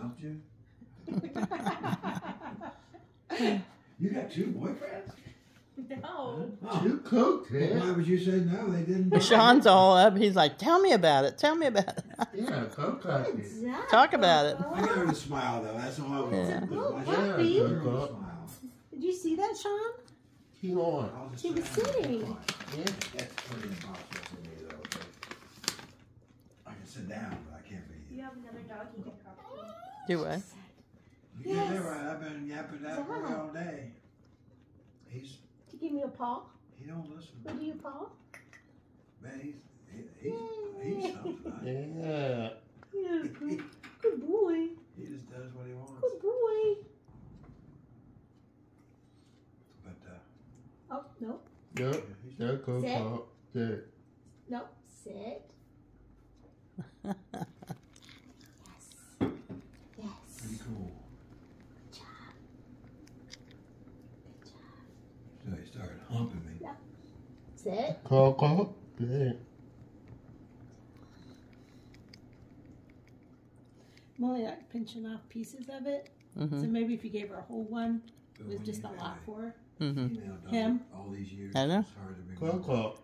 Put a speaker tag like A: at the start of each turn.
A: don't you? you got two boyfriends?
B: No.
A: Oh.
C: You cooked
A: Well, why would you say no? They didn't.
D: Sean's all up. He's like, "Tell me about it. Tell me about it."
C: Yeah, cooked it.
B: Good
D: Talk about it.
A: I got her to smile though. That's all I was.
D: Yeah.
A: was
B: Good
A: my-
B: puppy.
A: I got her to smile.
B: Did you see that, Sean?
C: Keep on.
B: She was sitting.
C: Yeah.
A: That's pretty impossible for me though. I can sit down, but I can't be.
E: You have another dog you can probably.
D: Do what?
A: You get that
B: Yes.
A: right. I've been yapping that boy all day. He's
B: To give me a paw.
A: he don't listen.
B: What do you paw?
A: Man, he's he, he's he's something. I-
C: Yeah.
B: Yeah, good, good boy.
A: He just does what he wants.
B: Good boy.
A: But uh,
B: Oh, no.
C: Yep.
A: yeah, he's
C: Yeah, cooked
B: Sit.
C: up. Sit.
B: No. Sit. Yes. Yes.
A: pretty cool.
B: Good job. Good job.
A: So he started humping me.
B: Sit.
C: Cook up. Sit.
B: I'm only like pinching off pieces of it. So
D: Mhm.
B: maybe if you gave her a whole one, it was just a lot for her.
D: Mhm.
B: Him.
A: all these years.
D: I know.
A: It's hard to
C: Cook
A: remember.
C: up.